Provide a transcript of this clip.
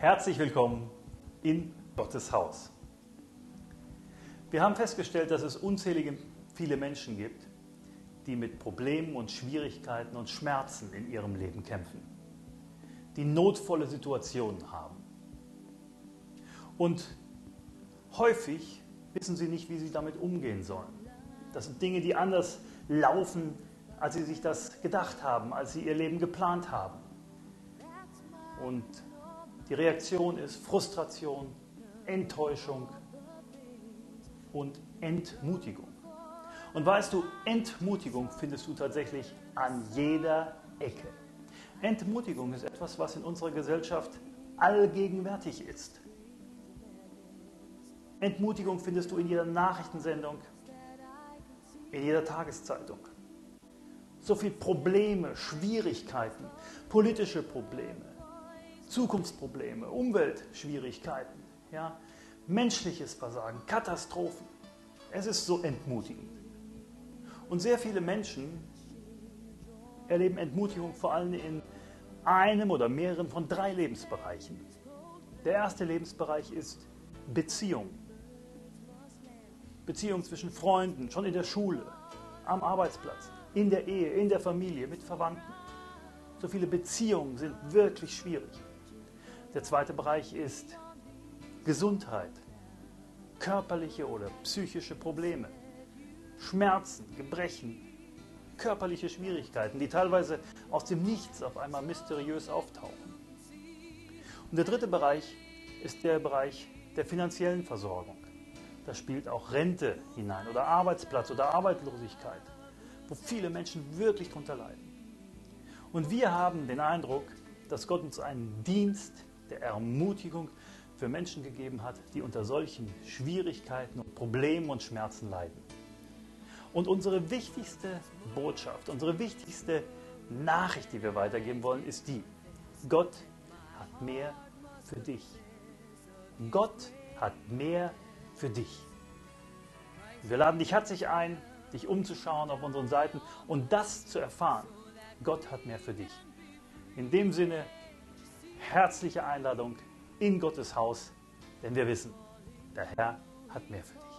Herzlich willkommen in Gottes Haus. Wir haben festgestellt, dass es unzählige viele Menschen gibt, die mit Problemen und Schwierigkeiten und Schmerzen in ihrem Leben kämpfen, die notvolle Situationen haben. Und häufig wissen sie nicht, wie sie damit umgehen sollen. Das sind Dinge, die anders laufen, als sie sich das gedacht haben, als sie ihr Leben geplant haben. Und die Reaktion ist Frustration, Enttäuschung und Entmutigung. Und weißt du, Entmutigung findest du tatsächlich an jeder Ecke. Entmutigung ist etwas, was in unserer Gesellschaft allgegenwärtig ist. Entmutigung findest du in jeder Nachrichtensendung, in jeder Tageszeitung. So viele Probleme, Schwierigkeiten, politische Probleme, Zukunftsprobleme, Umweltschwierigkeiten, ja, menschliches Versagen, Katastrophen. Es ist so entmutigend. Und sehr viele Menschen erleben Entmutigung vor allem in einem oder mehreren von drei Lebensbereichen. Der erste Lebensbereich ist Beziehung. Beziehung zwischen Freunden, schon in der Schule, am Arbeitsplatz, in der Ehe, in der Familie, mit Verwandten. So viele Beziehungen sind wirklich schwierig. Der zweite Bereich ist Gesundheit, körperliche oder psychische Probleme, Schmerzen, Gebrechen, körperliche Schwierigkeiten, die teilweise aus dem Nichts auf einmal mysteriös auftauchen. Und der dritte Bereich ist der Bereich der finanziellen Versorgung. Da spielt auch Rente hinein oder Arbeitsplatz oder Arbeitslosigkeit, wo viele Menschen wirklich darunter leiden. Und wir haben den Eindruck, dass Gott uns einen Dienst der Ermutigung für Menschen gegeben hat, die unter solchen Schwierigkeiten und Problemen und Schmerzen leiden. Und unsere wichtigste Botschaft, unsere wichtigste Nachricht, die wir weitergeben wollen, ist die, Gott hat mehr für dich. Gott hat mehr für dich. Wir laden dich herzlich ein, dich umzuschauen auf unseren Seiten und das zu erfahren. Gott hat mehr für dich. In dem Sinne, herzliche Einladung in Gottes Haus, denn wir wissen, der Herr hat mehr für dich.